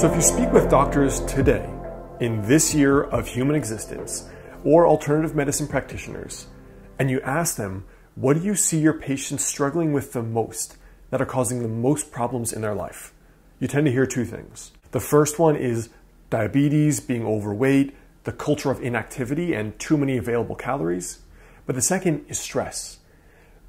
So if you speak with doctors today, in this year of human existence, or alternative medicine practitioners, and you ask them, what do you see your patients struggling with the most that are causing the most problems in their life? You tend to hear two things. The first one is diabetes, being overweight, the culture of inactivity, and too many available calories. But the second is stress.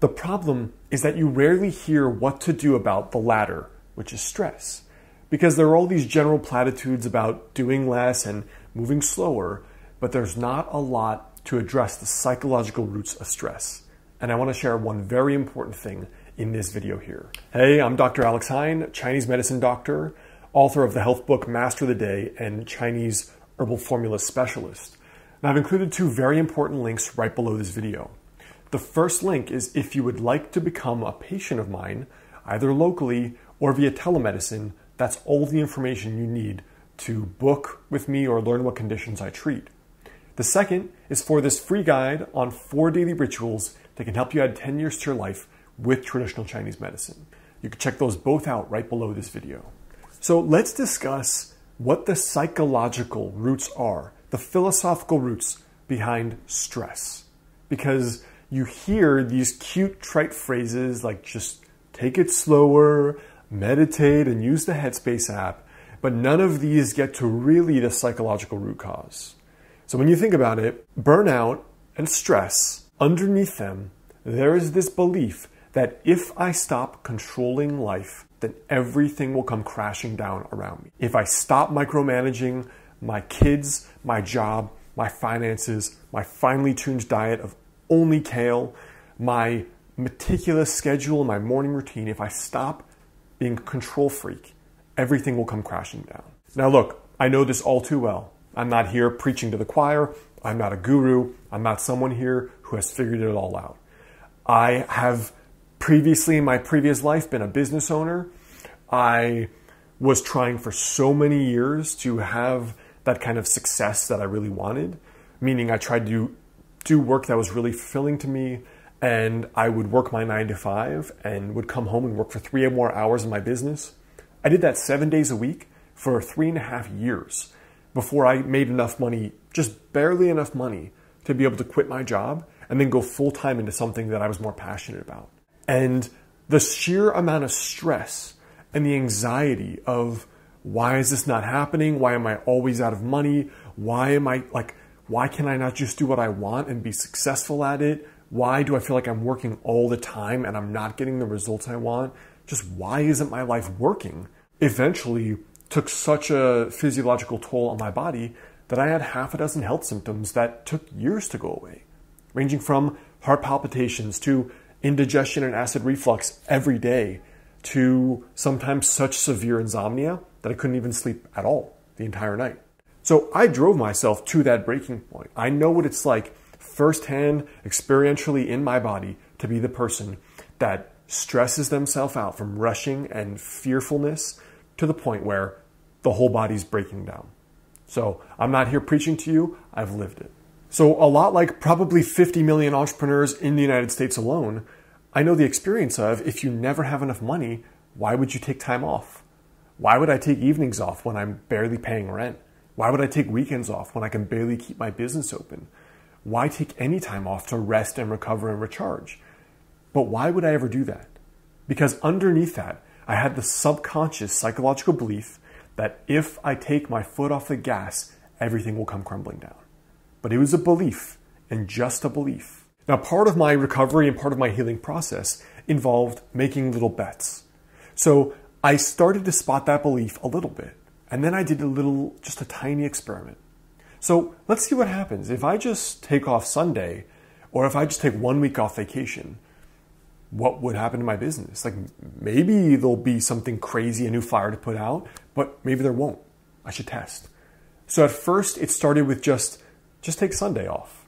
The problem is that you rarely hear what to do about the latter, which is stress because there are all these general platitudes about doing less and moving slower, but there's not a lot to address the psychological roots of stress. And I want to share one very important thing in this video here. Hey, I'm Dr. Alex Heyne, Chinese medicine doctor, author of the health book Master the Day and Chinese herbal formula specialist. And I've included two very important links right below this video. The first link is if you would like to become a patient of mine, either locally or via telemedicine, that's all the information you need to book with me or learn what conditions I treat. The second is for this free guide on four daily rituals that can help you add 10 years to your life with traditional Chinese medicine. You can check those both out right below this video. So let's discuss what the psychological roots are, the philosophical roots behind stress. Because you hear these cute, trite phrases like just take it slower, meditate, and use the Headspace app, but none of these get to really the psychological root cause. So when you think about it, burnout and stress, underneath them, there is this belief that if I stop controlling life, then everything will come crashing down around me. If I stop micromanaging my kids, my job, my finances, my finely tuned diet of only kale, my meticulous schedule, my morning routine, if I stop being a control freak, everything will come crashing down. Now, look, I know this all too well. I'm not here preaching to the choir. I'm not a guru. I'm not someone here who has figured it all out. I have previously in my previous life been a business owner. I was trying for so many years to have that kind of success that I really wanted, meaning I tried to do work that was really fulfilling to me and I would work my nine to five and would come home and work for three or more hours in my business. I did that seven days a week for three and a half years before I made enough money, just barely enough money, to be able to quit my job and then go full time into something that I was more passionate about. And the sheer amount of stress and the anxiety of why is this not happening? Why am I always out of money? Why am I like, why can I not just do what I want and be successful at it? Why do I feel like I'm working all the time and I'm not getting the results I want? Just why isn't my life working? Eventually took such a physiological toll on my body that I had half a dozen health symptoms that took years to go away, ranging from heart palpitations to indigestion and acid reflux every day to sometimes such severe insomnia that I couldn't even sleep at all the entire night. So I drove myself to that breaking point. I know what it's like firsthand, experientially in my body to be the person that stresses themselves out from rushing and fearfulness to the point where the whole body's breaking down. So I'm not here preaching to you, I've lived it. So, a lot like probably 50 million entrepreneurs in the United States alone, I know the experience of if you never have enough money, why would you take time off? Why would I take evenings off when I'm barely paying rent? Why would I take weekends off when I can barely keep my business open? Why take any time off to rest and recover and recharge? But why would I ever do that? Because underneath that, I had the subconscious psychological belief that if I take my foot off the gas, everything will come crumbling down. But it was a belief and just a belief. Now, part of my recovery and part of my healing process involved making little bets. So I started to spot that belief a little bit. And then I did a little, just a tiny experiment. So let's see what happens. If I just take off Sunday, or if I just take one week off vacation, what would happen to my business? Like maybe there'll be something crazy, a new fire to put out, but maybe there won't. I should test. So at first it started with just just take Sunday off.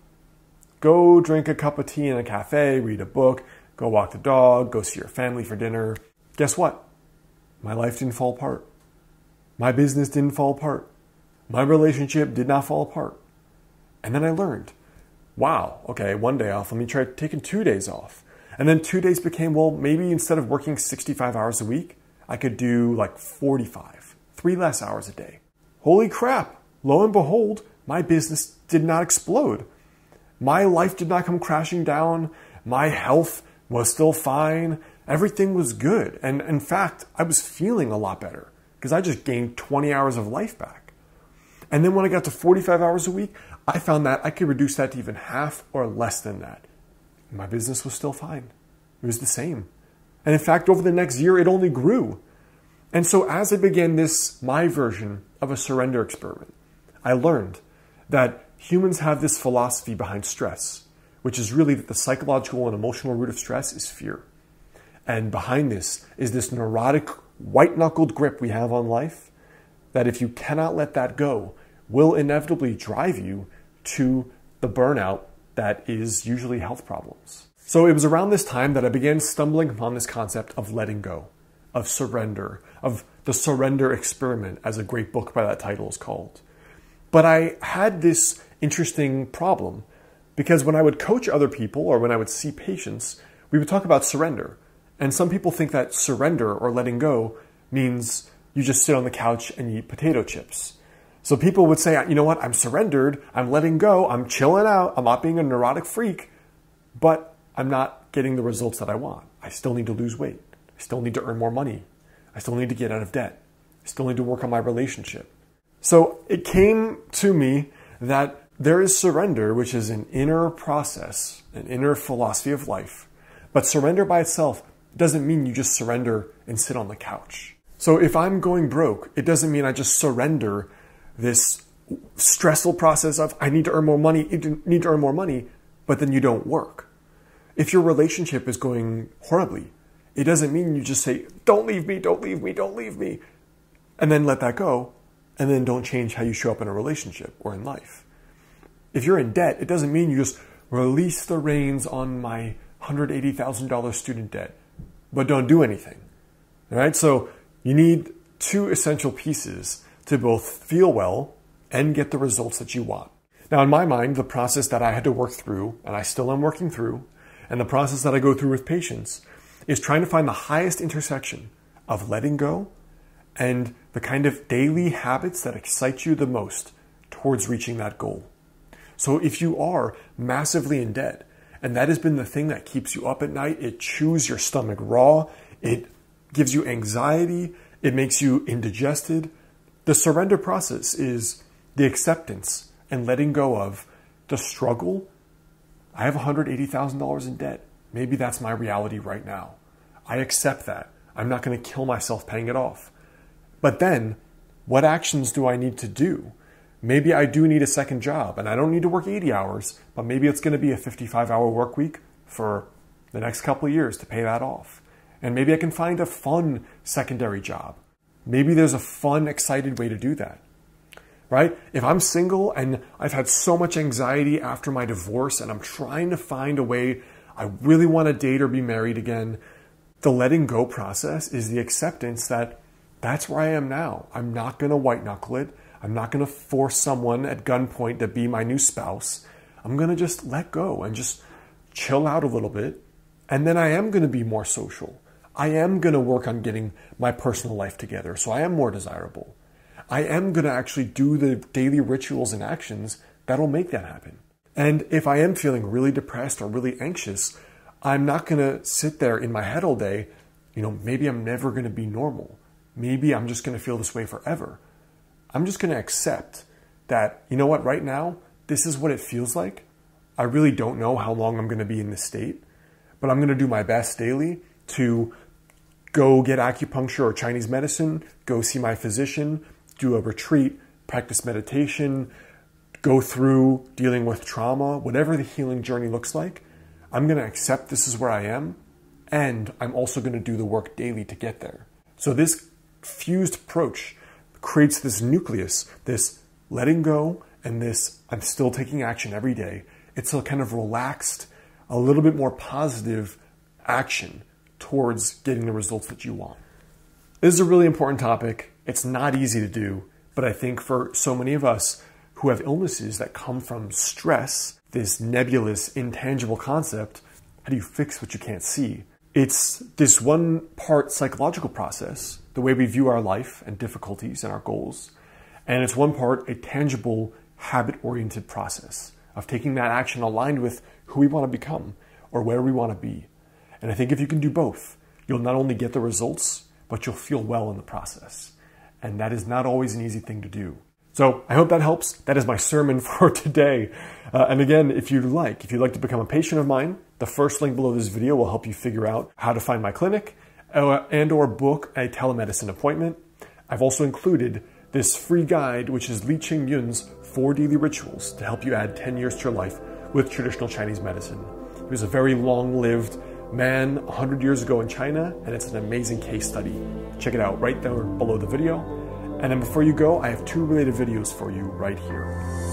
Go drink a cup of tea in a cafe, read a book, go walk the dog, go see your family for dinner. Guess what? My life didn't fall apart. My business didn't fall apart my relationship did not fall apart. And then I learned, wow, okay, one day off, let me try taking two days off. And then two days became, well, maybe instead of working 65 hours a week, I could do like 45, three less hours a day. Holy crap! Lo and behold, my business did not explode. My life did not come crashing down. My health was still fine. Everything was good. And in fact, I was feeling a lot better because I just gained 20 hours of life back. And then when I got to 45 hours a week, I found that I could reduce that to even half or less than that. My business was still fine. It was the same. And in fact, over the next year, it only grew. And so as I began this, my version of a surrender experiment, I learned that humans have this philosophy behind stress, which is really that the psychological and emotional root of stress is fear. And behind this is this neurotic, white knuckled grip we have on life that if you cannot let that go, will inevitably drive you to the burnout that is usually health problems. So it was around this time that I began stumbling upon this concept of letting go, of surrender, of the surrender experiment, as a great book by that title is called. But I had this interesting problem because when I would coach other people or when I would see patients, we would talk about surrender. And some people think that surrender or letting go means you just sit on the couch and eat potato chips. So people would say, you know what, I'm surrendered, I'm letting go, I'm chilling out, I'm not being a neurotic freak, but I'm not getting the results that I want. I still need to lose weight. I still need to earn more money. I still need to get out of debt. I still need to work on my relationship. So it came to me that there is surrender, which is an inner process, an inner philosophy of life. But surrender by itself doesn't mean you just surrender and sit on the couch. So if I'm going broke, it doesn't mean I just surrender this stressful process of I need to earn more money, need to earn more money, but then you don't work. If your relationship is going horribly, it doesn't mean you just say, don't leave me, don't leave me, don't leave me, and then let that go, and then don't change how you show up in a relationship or in life. If you're in debt, it doesn't mean you just release the reins on my $180,000 student debt, but don't do anything. All right? So you need two essential pieces to both feel well and get the results that you want. Now, in my mind, the process that I had to work through, and I still am working through, and the process that I go through with patients is trying to find the highest intersection of letting go and the kind of daily habits that excite you the most towards reaching that goal. So if you are massively in debt, and that has been the thing that keeps you up at night, it chews your stomach raw, it gives you anxiety, it makes you indigested. The surrender process is the acceptance and letting go of the struggle. I have $180,000 in debt. Maybe that's my reality right now. I accept that. I'm not going to kill myself paying it off. But then, what actions do I need to do? Maybe I do need a second job and I don't need to work 80 hours, but maybe it's going to be a 55 hour work week for the next couple of years to pay that off. And maybe I can find a fun secondary job. Maybe there's a fun, excited way to do that. Right? If I'm single and I've had so much anxiety after my divorce and I'm trying to find a way I really want to date or be married again, the letting go process is the acceptance that that's where I am now. I'm not going to white knuckle it. I'm not going to force someone at gunpoint to be my new spouse. I'm going to just let go and just chill out a little bit. And then I am going to be more social. I am going to work on getting my personal life together so I am more desirable. I am going to actually do the daily rituals and actions that'll make that happen. And if I am feeling really depressed or really anxious, I'm not going to sit there in my head all day, you know, maybe I'm never going to be normal. Maybe I'm just going to feel this way forever. I'm just going to accept that, you know what, right now, this is what it feels like. I really don't know how long I'm going to be in this state, but I'm going to do my best daily to go get acupuncture or Chinese medicine, go see my physician, do a retreat, practice meditation, go through dealing with trauma, whatever the healing journey looks like. I'm going to accept this is where I am, and I'm also going to do the work daily to get there. So, this fused approach creates this nucleus, this letting go, and this I'm still taking action every day. It's a kind of relaxed, a little bit more positive action towards getting the results that you want. This is a really important topic. It's not easy to do, but I think for so many of us who have illnesses that come from stress, this nebulous, intangible concept, how do you fix what you can't see? It's this one part psychological process the way we view our life and difficulties and our goals. And it's one part a tangible, habit oriented process of taking that action aligned with who we want to become or where we want to be. And I think if you can do both, you'll not only get the results, but you'll feel well in the process. And that is not always an easy thing to do. So I hope that helps. That is my sermon for today. Uh, and again, if you'd like, if you'd like to become a patient of mine, the first link below this video will help you figure out how to find my clinic uh, and or book a telemedicine appointment. I've also included this free guide, which is Li Ching Yun's four daily rituals to help you add 10 years to your life with traditional Chinese medicine. He was a very long-lived man 100 years ago in China, and it's an amazing case study. Check it out right there below the video. And then before you go, I have two related videos for you right here.